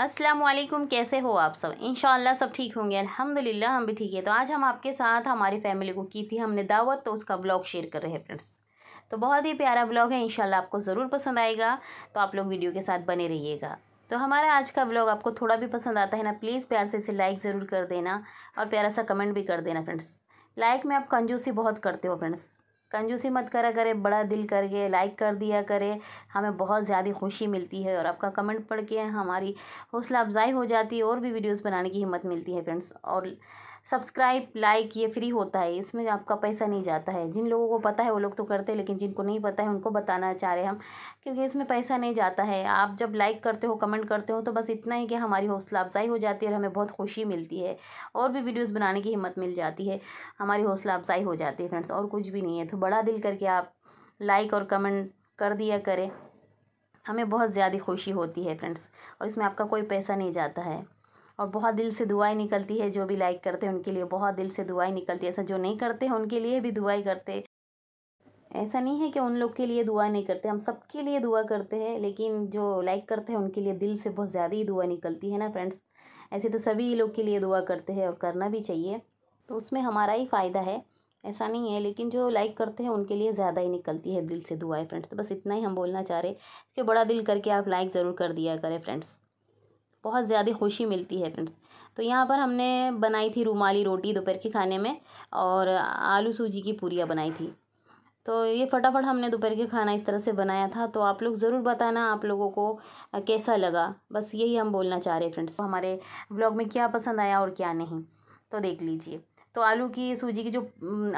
अस्सलाम वालेकुम कैसे हो आप सब? इंशाल्लाह सब ठीक होंगे, अल्हम्दुलिल्लाह हम भी ठीक है। तो आज हम आपके साथ, हमारी फैमिली को की थी हमने दावत तो उसका ब्लॉग शेयर कर रहे हैं फ्रेंड्स तो बहुत ही प्यारा ब्लॉग है, इंशाल्लाह आपको ज़रूर पसंद आएगा। तो आप लोग वीडियो के साथ बने रहिएगा। तो हमारा आज का ब्लॉग आपको थोड़ा भी पसंद आता है ना, प्लीज़ प्यार से इसे लाइक ज़रूर कर देना और प्यारा सा कमेंट भी कर देना फ्रेंड्स लाइक में आप कंजूसी बहुत करते हो फ्रेंड्स कंजूसी मत करा करे, बड़ा दिल करके लाइक कर दिया करे। हमें बहुत ज़्यादा खुशी मिलती है और आपका कमेंट पढ़ के हमारी हौसला अफजाई हो जाती है और भी वीडियोस बनाने की हिम्मत मिलती है फ्रेंड्स और सब्सक्राइब, लाइक ये फ्री होता है, इसमें आपका पैसा नहीं जाता है। जिन लोगों को पता है वो लोग तो करते हैं, लेकिन जिनको नहीं पता है उनको बताना चाह रहे हम, क्योंकि इसमें पैसा नहीं जाता है। आप जब लाइक करते हो कमेंट करते हो तो बस इतना ही कि हमारी हौसला अफजाई हो जाती है और हमें बहुत खुशी मिलती है। और भी वीडियोज़ बनाने की हिम्मत मिल जाती है, हमारी हौसला अफजाई हो जाती है फ्रेंड्स और कुछ भी नहीं है। तो बड़ा दिल करके आप लाइक और कमेंट कर दिया करें। हमें बहुत ज़्यादा खुशी होती है फ्रेंड्स और इसमें आपका कोई पैसा नहीं जाता है। और बहुत दिल से दुआएँ निकलती है, जो भी लाइक करते हैं उनके लिए, बहुत दिल से दुआएँ निकलती है। ऐसा जो नहीं करते हैं, उनके लिए भी दुआई करते ऐसा नहीं है कि उन लोग के लिए दुआ नहीं करते, हम सबके लिए दुआ करते हैं, लेकिन जो लाइक करते हैं, उनके लिए दिल से बहुत ज़्यादा ही दुआ निकलती है ना फ्रेंड्स ऐसे तो सभी लोग के लिए दुआ करते हैं और करना भी चाहिए तो उसमें हमारा ही फ़ायदा है। ऐसा नहीं है, लेकिन जो लाइक करते हैं, उनके लिए ज़्यादा ही निकलती है दिल से दुआएँ फ्रेंड्स तो बस इतना ही हम बोलना चाह रहे कि बड़ा दिल करके आप लाइक ज़रूर कर दिया करें फ्रेंड्स बहुत ज़्यादा खुशी मिलती है फ्रेंड्स। तो यहाँ पर हमने बनाई थी रूमाली रोटी दोपहर के खाने में और आलू सूजी की पूरियाँ बनाई थी। तो ये फटाफट हमने दोपहर के खाना इस तरह से बनाया था। तो आप लोग ज़रूर बताना आप लोगों को कैसा लगा। बस यही हम बोलना चाह रहे हैं फ्रेंड्स। हमारे ब्लॉग में क्या पसंद आया और क्या नहीं तो देख लीजिए। तो आलू की सूजी की जो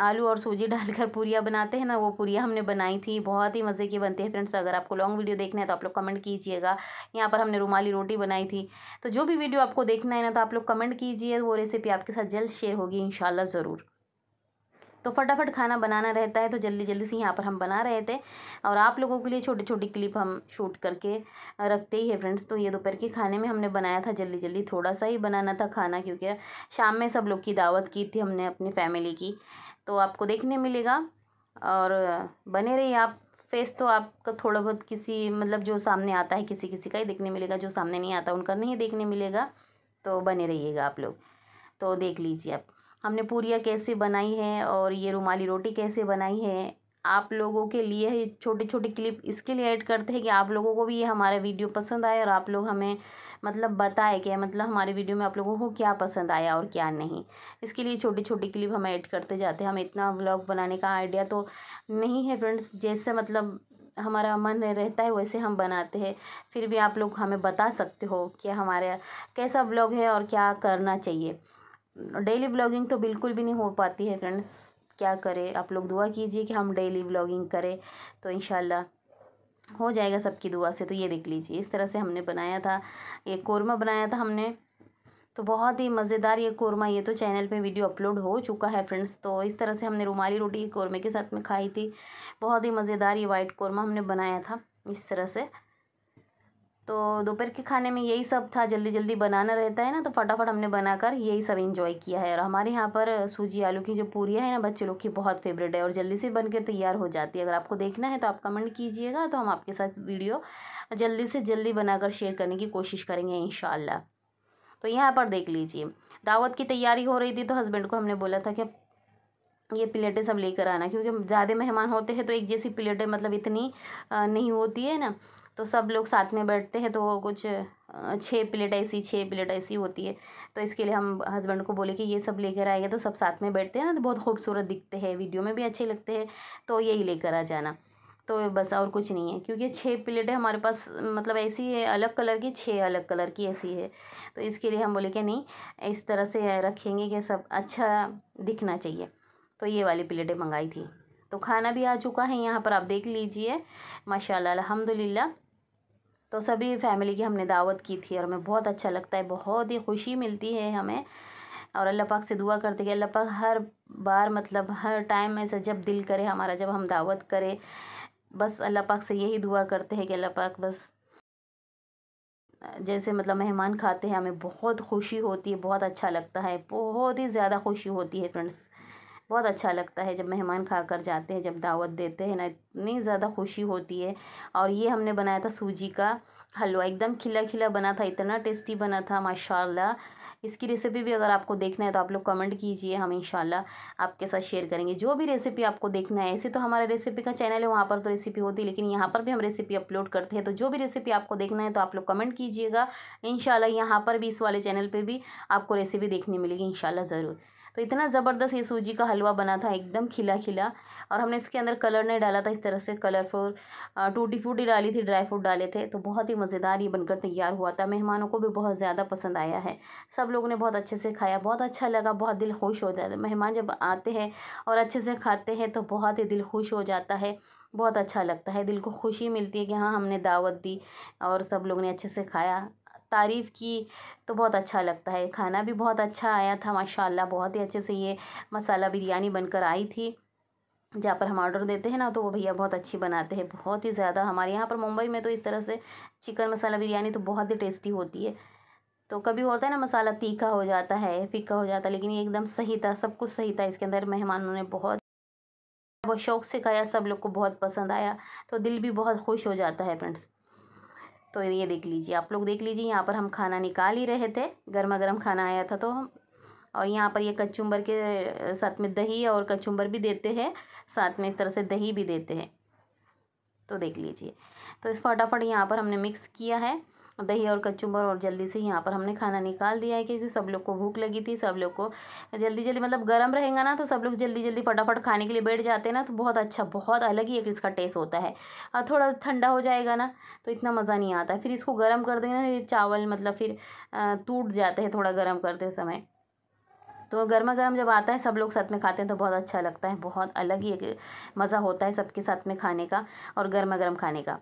आलू और सूजी डालकर पूरियाँ बनाते हैं ना, वो पूरियाँ हमने बनाई थी। बहुत ही मज़े की बनती है फ्रेंड्स, अगर आपको लॉन्ग वीडियो देखना है तो आप लोग कमेंट कीजिएगा। यहाँ पर हमने रुमाली रोटी बनाई थी। तो जो भी वीडियो आपको देखना है ना तो आप लोग कमेंट कीजिए, वो रेसिपी आपके साथ जल्द शेयर होगी इन ज़रूर। तो फटाफट खाना बनाना रहता है तो जल्दी जल्दी से यहाँ पर हम बना रहे थे। और आप लोगों के लिए छोटी छोटी क्लिप हम शूट करके रखते ही है फ्रेंड्स। तो ये दोपहर के खाने में हमने बनाया था, जल्दी जल्दी थोड़ा सा ही बनाना था खाना, क्योंकि शाम में सब लोग की दावत की थी हमने अपनी फैमिली की। तो आपको देखने मिलेगा। और बने रहिए आप, फेस तो आपका थोड़ा बहुत किसी मतलब जो सामने आता है किसी किसी का ही देखने मिलेगा, जो सामने नहीं आता उनका नहीं देखने मिलेगा। तो बने रहिएगा आप लोग। तो देख लीजिए आप। हमने पूरियाँ कैसे बनाई हैं और ये रुमाली रोटी कैसे बनाई है। आप लोगों के लिए ये छोटे छोटे क्लिप इसके लिए ऐड करते हैं कि आप लोगों को भी ये हमारा वीडियो पसंद आए और आप लोग हमें मतलब बताए कि मतलब हमारे वीडियो में आप लोगों को क्या पसंद आया और क्या नहीं। इसके लिए छोटी छोटी क्लिप हम ऐड करते जाते हैं। हमें इतना व्लॉग बनाने का आइडिया तो नहीं है फ्रेंड्स। जैसे मतलब हमारा मन रहता है वैसे हम बनाते हैं। फिर भी आप लोग हमें बता सकते हो कि हमारे कैसा ब्लॉग है और क्या करना चाहिए। डेली ब्लॉगिंग तो बिल्कुल भी नहीं हो पाती है फ्रेंड्स। क्या करें? आप लोग दुआ कीजिए कि हम डेली ब्लॉगिंग करें तो इन हो जाएगा सबकी दुआ से। तो ये देख लीजिए, इस तरह से हमने बनाया था, ये कौरमा बनाया था हमने। तो बहुत ही मज़ेदार ये कौरमा, ये तो चैनल पे वीडियो अपलोड हो चुका है फ्रेंड्स। तो इस तरह से हमने रुमाली रोटी कौरमे के साथ में खाई थी। बहुत ही मज़ेदार ये वाइट कौरमा हमने बनाया था, इस तरह से। तो दोपहर के खाने में यही सब था जल्दी जल्दी बनाना रहता है ना तो फटाफट हमने बनाकर यही सब इंजॉय किया है। और हमारे यहाँ पर सूजी आलू की जो पूरियाँ है ना, बच्चे लोग की बहुत फेवरेट है। और जल्दी से बनकर तैयार हो जाती है। अगर आपको देखना है तो आप कमेंट कीजिएगा तो हम आपके साथ वीडियो जल्दी से जल्दी बनाकर शेयर करने की कोशिश करेंगे इन तो यहाँ पर देख लीजिए, दावत की तैयारी हो रही थी तो हस्बैंड को हमने बोला था कि ये प्लेटें सब लेकर आना, क्योंकि ज़्यादा मेहमान होते हैं तो एक जैसी प्लेटें मतलब इतनी नहीं होती है ना। तो सब लोग साथ में बैठते हैं तो कुछ छः प्लेट ऐसी छः प्लेट ऐसी होती है। तो इसके लिए हम हस्बैंड को बोले कि ये सब लेकर आएगा तो सब साथ में बैठते हैं ना तो बहुत खूबसूरत दिखते हैं, वीडियो में भी अच्छे लगते हैं तो यही लेकर आ जाना। तो बस और कुछ नहीं है, क्योंकि छः प्लेटें हमारे पास मतलब ऐसी है, अलग कलर की छः अलग कलर की ऐसी है। तो इसके लिए हम बोले कि नहीं, इस तरह से रखेंगे कि सब अच्छा दिखना चाहिए। तो ये वाली प्लेटें मंगाई थी। तो खाना भी आ चुका है, यहाँ पर आप देख लीजिए। माशाल्लाह, अल्हम्दुलिल्लाह। तो सभी फैमिली की हमने दावत की थी और हमें बहुत अच्छा लगता है, बहुत ही खुशी मिलती है हमें। और अल्लाह पाक से दुआ करते कि अल्लाह पाक हर बार मतलब हर टाइम ऐसा जब दिल करे हमारा, जब हम दावत करें, बस अल्लाह पाक से यही दुआ करते हैं कि अल्लाह पाक बस जैसे मतलब मेहमान खाते हैं, हमें बहुत खुशी होती है, बहुत अच्छा लगता है, बहुत ही ज़्यादा खुशी होती है फ्रेंड्स बहुत अच्छा लगता है जब मेहमान खा कर जाते हैं, जब दावत देते हैं ना, इतनी ज़्यादा खुशी होती है। और ये हमने बनाया था सूजी का हलवा, एकदम खिला खिला बना था, इतना टेस्टी बना था, माशाल्लाह। इसकी रेसिपी भी अगर आपको देखना है तो आप लोग कमेंट कीजिए, हम इंशाल्लाह आपके साथ शेयर करेंगे। जो भी रेसिपी आपको देखना है, ऐसे तो हमारे रेसिपी का चैनल है, वहाँ पर तो रेसिपी होती है, लेकिन यहाँ पर भी हम रेसिपी अपलोड करते हैं। तो जो भी रेसिपी आपको देखना है तो आप लोग कमेंट कीजिएगा। इंशाल्लाह यहाँ पर भी इस वाले चैनल पर भी आपको रेसिपी देखने मिलेगी, इंशाल्लाह ज़रूर। तो इतना ज़बरदस्त ये सूजी का हलवा बना था, एकदम खिला खिला और हमने इसके अंदर कलर नहीं डाला था, इस तरह से कलरफुल टूटी फूटी डाली थी ड्राई फ्रूट डाले थे तो बहुत ही मज़ेदार ये बनकर तैयार हुआ था। मेहमानों को भी बहुत ज़्यादा पसंद आया है। सब लोगों ने बहुत अच्छे से खाया, बहुत अच्छा लगा, बहुत दिल खुश हो जाता है। मेहमान जब आते हैं और अच्छे से खाते हैं तो बहुत ही दिल खुश हो जाता है, बहुत अच्छा लगता है। दिल को खुशी मिलती है कि हाँ हमने दावत दी और सब लोग ने अच्छे से खाया। तारीफ़ की तो बहुत अच्छा लगता है। खाना भी बहुत अच्छा आया था, माशाल्लाह, बहुत ही अच्छे से ये मसाला बिरयानी बनकर आई थी। जहाँ पर हम ऑर्डर देते हैं ना तो वो भैया बहुत अच्छी बनाते हैं, बहुत ही ज़्यादा। हमारे यहाँ पर मुंबई में तो इस तरह से चिकन मसाला बिरयानी तो बहुत ही टेस्टी होती है। तो कभी होता है ना, मसाला तीखा हो जाता है, फीका हो जाता है, लेकिन ये एकदम सही था, सब कुछ सही था। इसके अंदर मेहमानों ने बहुत बहुत शौक से खाया, सब लोग को बहुत पसंद आया तो दिल भी बहुत खुश हो जाता है, फ्रेंड्स। तो ये देख लीजिए, आप लोग देख लीजिए, यहाँ पर हम खाना निकाल ही रहे थे। गर्मा गर्म खाना आया था तो हम, और यहाँ पर ये कचुम्बर के साथ में दही और कचुम्बर भी देते हैं, साथ में इस तरह से दही भी देते हैं। तो देख लीजिए। तो इस फटाफट यहाँ पर हमने मिक्स किया है। दही और कचुम्बर और जल्दी से यहाँ पर हमने खाना निकाल दिया है, क्योंकि सब लोग को भूख लगी थी, सब लोग को जल्दी जल्दी मतलब गर्म रहेगा ना तो सब लोग जल्दी जल्दी फटाफट खाने के लिए बैठ जाते हैं ना तो बहुत अच्छा बहुत अलग ही एक इसका टेस्ट होता है। और थोड़ा ठंडा हो जाएगा ना तो इतना मज़ा नहीं आता। फिर इसको गर्म कर देंगे ना चावल मतलब फिर टूट जाते हैं थोड़ा गर्म करते समय। तो गर्मा गर्म जब आता है, सब लोग साथ में खाते हैं तो बहुत अच्छा लगता है, बहुत अलग ही एक मज़ा होता है सबके साथ में खाने का और गर्मा गर्म खाने का।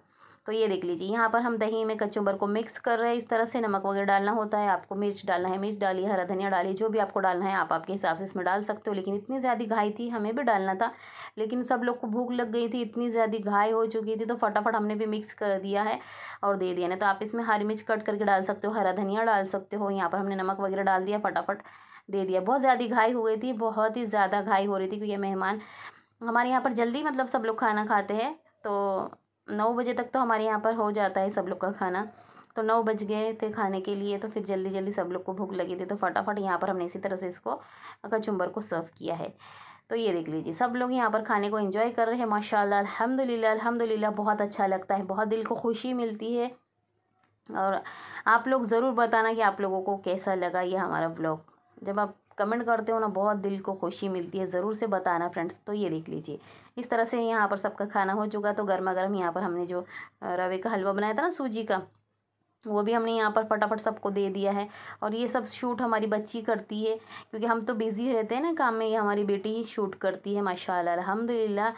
तो ये देख लीजिए, यहाँ पर हम दही में कचुम्बर को मिक्स कर रहे हैं। इस तरह से नमक वगैरह डालना होता है। आपको मिर्च डालना है, मिर्च डालिए, हरा धनिया डालिए, जो भी आपको डालना है, आप आपके हिसाब से इसमें डाल सकते हो। लेकिन इतनी ज़्यादा घाई थी, हमें भी डालना था। लेकिन सब लोग को भूख लग गई थी, इतनी ज़्यादा घाई हो चुकी थी तो फटाफट हमने भी मिक्स कर दिया है और दे दिया। ना तो आप इसमें हरी मिर्च कट करके डाल सकते हो, हरा धनिया डाल सकते हो। यहाँ पर हमने नमक वगैरह डाल दिया, फटाफट दे दिया। बहुत ज़्यादा घाई हो गई थी, बहुत ही ज़्यादा घाई हो रही थी, क्योंकि मेहमान हमारे यहाँ पर जल्दी मतलब सब लोग खाना खाते हैं। तो नौ बजे तक तो हमारे यहाँ पर हो जाता है सब लोग का खाना। तो नौ बज गए थे खाने के लिए तो फिर जल्दी जल्दी सब लोग को भूख लगी थी तो फटाफट यहाँ पर हमने इसी तरह से इसको कचुम्बर को सर्व किया है। तो ये देख लीजिए, सब लोग यहाँ पर खाने को एंजॉय कर रहे हैं, माशाल्लाह, अल्हम्दुलिल्लाह अल्हम्दुलिल्लाह, बहुत अच्छा लगता है, बहुत दिल को खुशी मिलती है। और आप लोग ज़रूर बताना कि आप लोगों को कैसा लगा ये हमारा ब्लॉग जब आप कमेंट करते हो ना, बहुत दिल को खुशी मिलती है, ज़रूर से बताना फ्रेंड्स तो ये देख लीजिए। इस तरह से यहाँ पर सबका खाना हो चुका तो गर्मा गर्म यहाँ पर हमने जो रवे का हलवा बनाया था ना, सूजी का, वो भी हमने यहाँ पर फटाफट सबको दे दिया है। और ये सब शूट हमारी बच्ची करती है, क्योंकि हम तो बिज़ी रहते हैं ना काम में, ये हमारी बेटी ही शूट करती है, माशाल्लाह, अल्हम्दुलिल्लाह।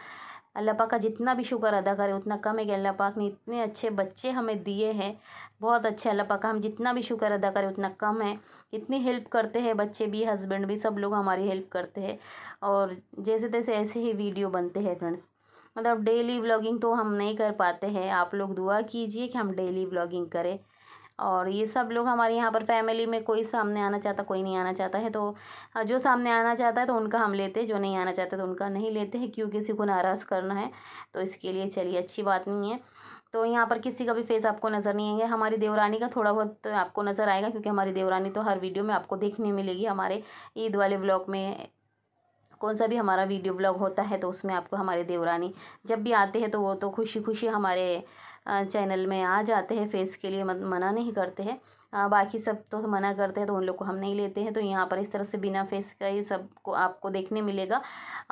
अल्लाह पाक का जितना भी शुक्र अदा करें, उतना कम है कि अल्लाह पाक ने इतने अच्छे बच्चे हमें दिए हैं। बहुत अच्छे अल्लाह पाक का, हम जितना भी शुक्र अदा करें, उतना कम है। इतनी हेल्प करते हैं बच्चे भी हस्बैंड भी, सब लोग हमारी हेल्प करते हैं। और जैसे तैसे ऐसे ही वीडियो बनते हैं फ्रेंड्स मतलब डेली व्लॉगिंग तो हम नहीं कर पाते हैं। आप लोग दुआ कीजिए कि हम डेली व्लॉगिंग करें। और ये सब लोग हमारे यहाँ पर फैमिली में कोई सामने आना चाहता, कोई नहीं आना चाहता है। तो जो सामने आना चाहता है तो उनका हम लेते हैं, जो नहीं आना चाहते तो उनका नहीं लेते हैं, क्यों किसी को नाराज़ करना है। तो इसके लिए चलिए, अच्छी बात नहीं है। तो यहाँ पर किसी का भी फेस आपको नज़र नहीं आएँगे। हमारी देवरानी का थोड़ा बहुत आपको नज़र आएगा, क्योंकि हमारी देवरानी तो हर वीडियो में आपको देखने मिलेगी, हमारे ईद वाले ब्लॉग में कौन सा भी हमारा वीडियो ब्लॉग होता है तो उसमें आपको हमारे देवरानी जब भी आते हैं तो वो तो खुशी खुशी हमारे चैनल में आ जाते हैं, फेस के लिए मना नहीं करते हैं। बाकी सब तो मना करते हैं तो उन लोग को हम नहीं लेते हैं। तो यहाँ पर इस तरह से बिना फेस का ही सबको आपको देखने मिलेगा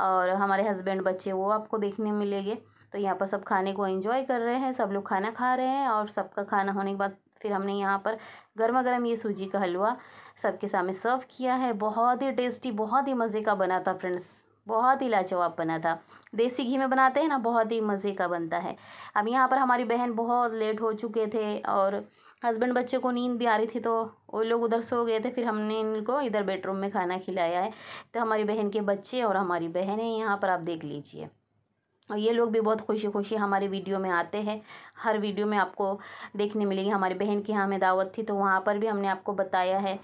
और हमारे हस्बैंड बच्चे वो आपको देखने मिलेंगे। तो यहाँ पर सब खाने को एंजॉय कर रहे हैं, सब लोग खाना खा रहे हैं और सबका खाना होने के बाद फिर हमने यहाँ पर गर्मा गर्म ये सूजी का हलवा सबके सामने सर्व किया है। बहुत ही टेस्टी बहुत ही मज़े का बना था फ्रेंड्स बहुत ही लाजवाब बना था। देसी घी में बनाते हैं ना, बहुत ही मज़े का बनता है। अब यहाँ पर हमारी बहन बहुत लेट हो चुके थे और हस्बैंड बच्चे को नींद भी आ रही थी तो वो लोग उधर सो गए थे। फिर हमने इनको इधर बेडरूम में खाना खिलाया है। तो हमारी बहन के बच्चे और हमारी बहन है यहाँ पर आप देख लीजिए। और ये लोग भी बहुत खुशी खुशी हमारे वीडियो में आते हैं। हर वीडियो में आपको देखने मिलेगी। हमारी बहन की यहाँ में दावत थी तो वहाँ पर भी हमने आपको बताया है।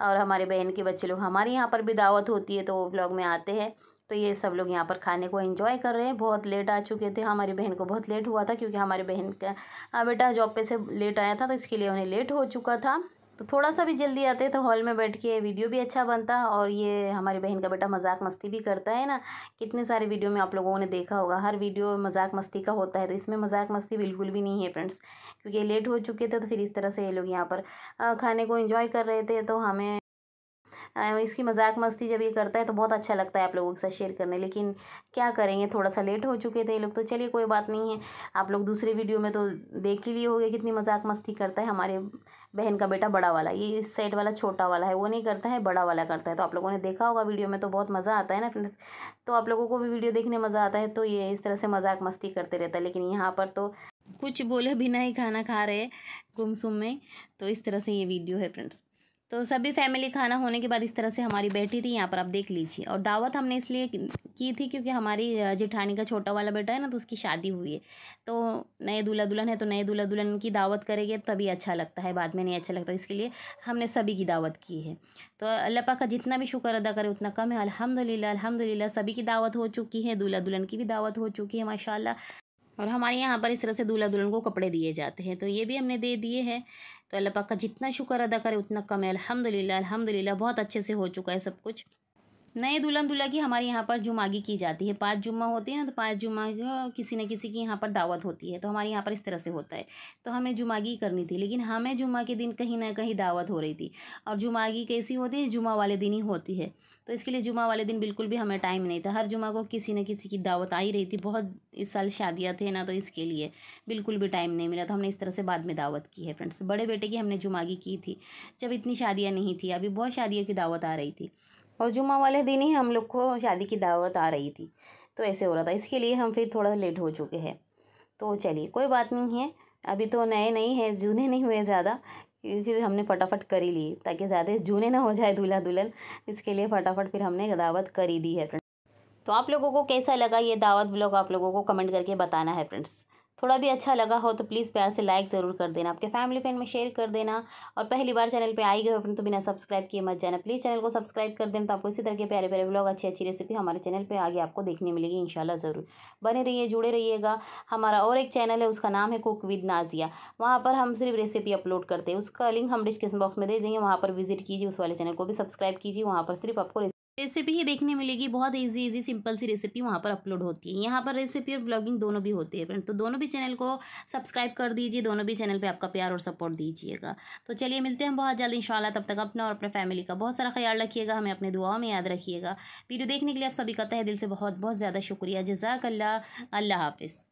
और हमारे बहन के बच्चे लोग, हमारे यहाँ पर भी दावत होती है तो वो ब्लॉग में आते हैं। तो ये सब लोग यहाँ पर खाने को एंजॉय कर रहे हैं। बहुत लेट आ चुके थे। हमारी बहन को बहुत लेट हुआ था, क्योंकि हमारी बहन का बेटा जॉब पे से लेट आया था तो इसके लिए उन्हें लेट हो चुका था। तो थोड़ा सा भी जल्दी आते तो हॉल में बैठ के वीडियो भी अच्छा बनता और ये हमारी बहन का बेटा मज़ाक मस्ती भी करता है ना। कितने सारे वीडियो में आप लोगों ने देखा होगा, हर वीडियो मज़ाक मस्ती का होता है तो इसमें मज़ाक मस्ती बिल्कुल भी नहीं है फ्रेंड्स, क्योंकि लेट हो चुके थे तो फिर इस तरह से ये लोग यहाँ पर खाने को इन्जॉय कर रहे थे तो हमें इसकी मज़ाक मस्ती जब ये करता है तो बहुत अच्छा लगता है आप लोगों के साथ शेयर करने, लेकिन क्या करेंगे थोड़ा सा लेट हो चुके थे ये लोग तो चलिए कोई बात नहीं है। आप लोग दूसरे वीडियो में तो देख ही लिए होंगे कितनी मज़ाक मस्ती करता है हमारे बहन का बेटा बड़ा वाला, ये इस साइड वाला छोटा वाला है, वो नहीं करता है, बड़ा वाला करता है। तो आप लोगों ने देखा होगा वीडियो में तो बहुत मज़ा आता है ना फ्रेंड्स। तो आप लोगों को भी वीडियो देखने मज़ा आता है तो ये इस तरह से मज़ाक मस्ती करते रहता है। लेकिन यहाँ पर तो कुछ बोले बिना ही खाना खा रहे गुमसुम में तो इस तरह से ये वीडियो है फ्रेंड्स। तो सभी फैमिली खाना होने के बाद इस तरह से हमारी बैठी थी, यहाँ पर आप देख लीजिए। और दावत हमने इसलिए की थी क्योंकि हमारी जेठानी का छोटा वाला बेटा है ना तो उसकी शादी हुई है। तो नए दूल्हा दुल्हन है तो नए दूल्हा दुल्हन की दावत करेंगे, तभी अच्छा लगता है, बाद में नहीं अच्छा लगता, इसके लिए हमने सभी की दावत की है। तो अल्लाह पाक का जितना भी शुक्र अदा करें, उतना कम है। अल्हम्दुलिल्लाह अल्हम्दुलिल्लाह, सभी की दावत हो चुकी है दूल्हा दुल्हन की भी दावत हो चुकी है, माशाल्लाह। और हमारे यहाँ पर इस तरह से दूल्हा दुल्हन को कपड़े दिए जाते हैं। तो ये भी हमने दे दिए हैं। तो अल्लाह पाक का जितना शुक्र अदा करे, उतना कम है। अल्हम्दुलिल्लाह अल्हम्दुलिल्लाह, बहुत अच्छे से हो चुका है सब कुछ। नए दुल्हन दुल्हा की हमारे यहाँ पर जुमागी की जाती है। पाँच जुम्मा होती है ना तो पाँच जुम्मा किसी न किसी की यहाँ पर दावत होती है। तो हमारे यहाँ पर इस तरह से होता है। तो हमें जुमागी करनी थी, लेकिन हमें जुम्मा के दिन कहीं ना कहीं दावत हो रही थी। और जुमागी कैसी होती है? जुमा वाले दिन ही होती है। तो इसके लिए जुमा वाले दिन बिल्कुल भी हमें टाइम नहीं था। हर जुमा को किसी न किसी की दावत आई रही थी। बहुत इस साल शादियाँ थे ना तो इसके लिए बिल्कुल भी टाइम नहीं मिला तो हमने इस तरह से बाद में दावत की है, फ्रेंड्स। बड़े बेटे की हमने जुमागी की थी। जब इतनी शादियाँ नहीं थी, अभी बहुत शादियों की दावत आ रही थी। और जुम्मा वाले दिन ही हम लोग को शादी की दावत आ रही थी। तो ऐसे हो रहा था। इसके लिए हम फिर थोड़ा लेट हो चुके हैं। तो चलिए, कोई बात नहीं है। अभी तो नए नहीं है, जूने नहीं हुए ज़्यादा। फिर हमने फटाफट कर ही ली ताकि ज़्यादा जूने ना हो जाए दूल्हा दुल्हन इसके लिए फटाफट फिर हमने दावत कर ही दी है फ्रेंड्स तो आप लोगों को कैसा लगा ये दावत ब्लॉग? आप लोगों को कमेंट करके बताना है फ्रेंड्स थोड़ा भी अच्छा लगा हो तो प्लीज़ प्यार से लाइक ज़रूर कर देना आपके फैमिली फ्रेंड में शेयर कर देना और पहली बार चैनल पे आई गए हो तो बिना सब्सक्राइब किए मत जाना। प्लीज़ चैनल को सब्सक्राइब कर देना तो आपको इसी तरह के प्यारे प्यारे ब्लॉग अच्छी अच्छी रेसिपी हमारे चैनल पर आगे आपको देखने मिलेगी इंशाल्लाह ज़रूर। बने रहिए, जुड़े रहिएगा। हमारा और एक चैनल है, उसका नाम है कुक विद नाजिया। वहाँ पर हम सिर्फ़ रेसिपी अपलोड करते हैं, उसका लिंक हम डिस्क्रिप्शन बॉक्स में दे देंगे, वहाँ पर विज़िट कीजिए, उस वाले चैनल को भी सब्सक्राइब कीजिए, वहाँ पर सिर्फ़ आपको रेसिपी ही देखने मिलेगी, बहुत इजी इजी सिंपल सी रेसिपी वहाँ पर अपलोड होती है। यहाँ पर रेसिपी और ब्लॉगिंग दोनों भी होती है फ्रेंड तो दोनों भी चैनल को सब्सक्राइब कर दीजिए, दोनों भी चैनल पे आपका प्यार और सपोर्ट दीजिएगा। तो चलिए मिलते हैं बहुत जल्द, इंशाल्लाह, तब तक अपना और अपने फैमिली का बहुत सारा ख्याल रखिएगा, हमें अपने दुआओं में याद रखिएगा। वीडियो देखने के लिए आप सभी का तह दिल से बहुत बहुत ज़्यादा शुक्रिया। जजाक अल्लाह अल्लाह हाफिज़।